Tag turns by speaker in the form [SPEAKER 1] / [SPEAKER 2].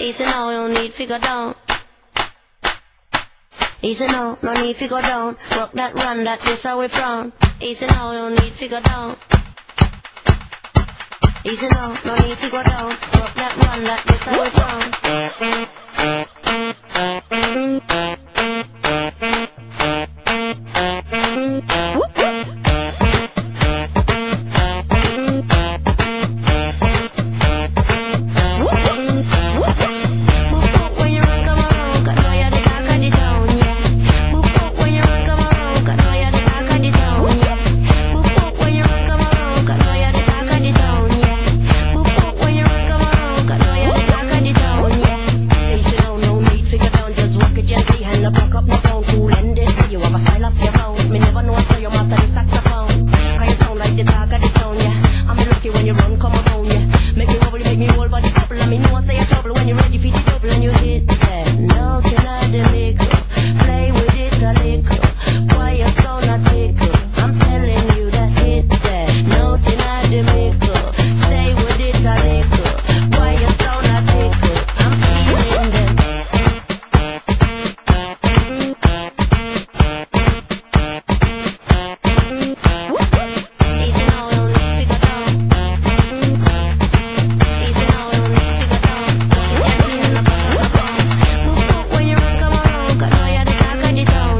[SPEAKER 1] Easy now, you need to go down. Easy now, no need to go down. Rock that run, that this how we frown. Easy now, you need to go down. Easy now, no need to go down. Rock that run, that this how we frown. You it down.